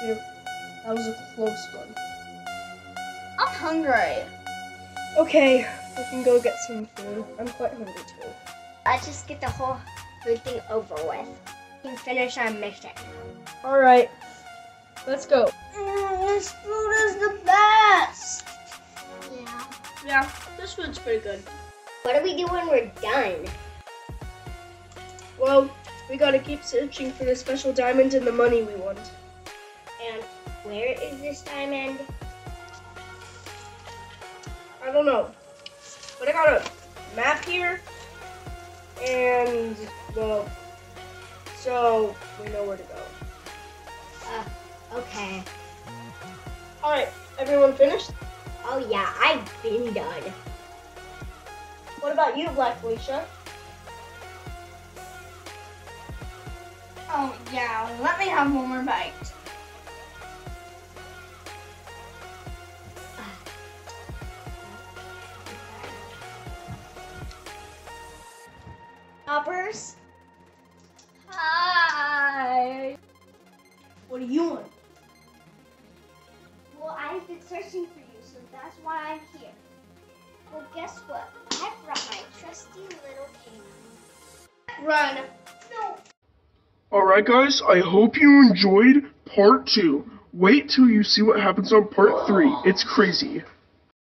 That was a close one. I'm hungry. Okay, we can go get some food. I'm quite hungry too. Let's just get the whole food thing over with. We can finish our mission. Alright, let's go. Mm, this food is the best. Yeah. Yeah, this food's pretty good. What do we do when we're done? Well, we gotta keep searching for the special diamond and the money we want. And where is this diamond? I don't know. But I got a map here. And, well, so we know where to go. Uh, okay. Alright, everyone finished? Oh yeah, I've been done. What about you, Black Felicia? Oh yeah. Let me have one more bite. Hoppers? Hi. What do you want? Well, I've been searching for you, so that's why I'm here. Well, guess what? I brought my trusty little cane. Run. No. Alright guys, I hope you enjoyed part 2. Wait till you see what happens on part 3. It's crazy.